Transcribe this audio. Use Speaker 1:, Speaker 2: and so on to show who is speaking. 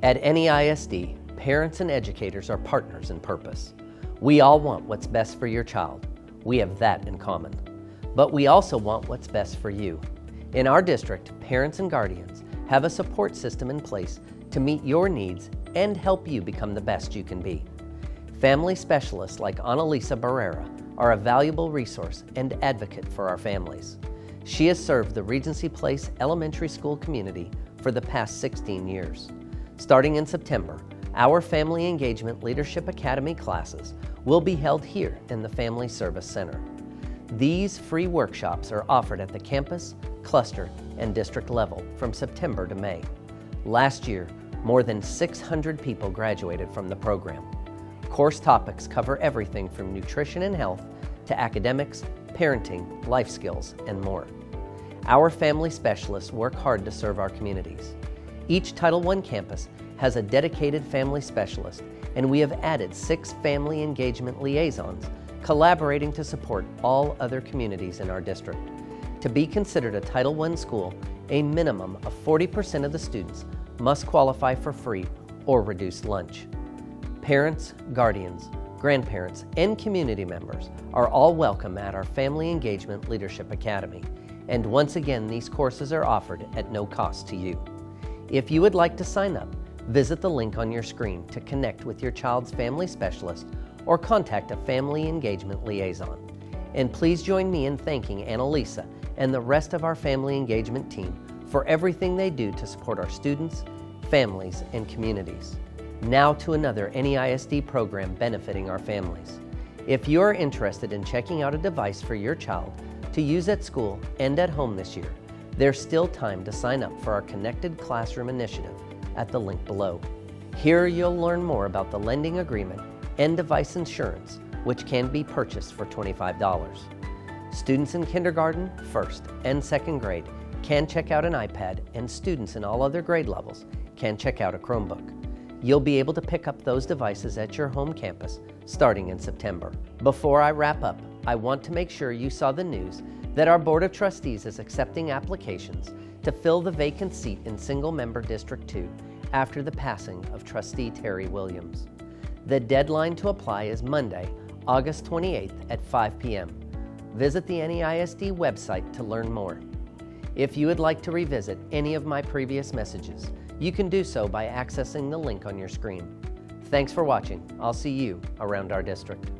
Speaker 1: At NEISD, parents and educators are partners in purpose. We all want what's best for your child. We have that in common. But we also want what's best for you. In our district, parents and guardians have a support system in place to meet your needs and help you become the best you can be. Family specialists like Analisa Barrera are a valuable resource and advocate for our families. She has served the Regency Place Elementary School community for the past 16 years. Starting in September, our Family Engagement Leadership Academy classes will be held here in the Family Service Center. These free workshops are offered at the campus, cluster, and district level from September to May. Last year, more than 600 people graduated from the program. Course topics cover everything from nutrition and health to academics, parenting, life skills, and more. Our family specialists work hard to serve our communities. Each Title I campus has a dedicated family specialist, and we have added six family engagement liaisons collaborating to support all other communities in our district. To be considered a Title I school, a minimum of 40% of the students must qualify for free or reduced lunch. Parents, guardians, grandparents, and community members are all welcome at our Family Engagement Leadership Academy. And once again, these courses are offered at no cost to you. If you would like to sign up, visit the link on your screen to connect with your child's family specialist or contact a family engagement liaison. And please join me in thanking Analisa and the rest of our family engagement team for everything they do to support our students, families, and communities. Now to another NEISD program benefiting our families. If you are interested in checking out a device for your child to use at school and at home this year, there's still time to sign up for our Connected Classroom initiative at the link below. Here you'll learn more about the lending agreement and device insurance, which can be purchased for $25. Students in kindergarten, first, and second grade can check out an iPad, and students in all other grade levels can check out a Chromebook. You'll be able to pick up those devices at your home campus starting in September. Before I wrap up, I want to make sure you saw the news that our Board of Trustees is accepting applications to fill the vacant seat in Single Member District 2 after the passing of Trustee Terry Williams. The deadline to apply is Monday, August 28th at 5 p.m. Visit the NEISD website to learn more. If you would like to revisit any of my previous messages, you can do so by accessing the link on your screen. Thanks for watching. I'll see you around our district.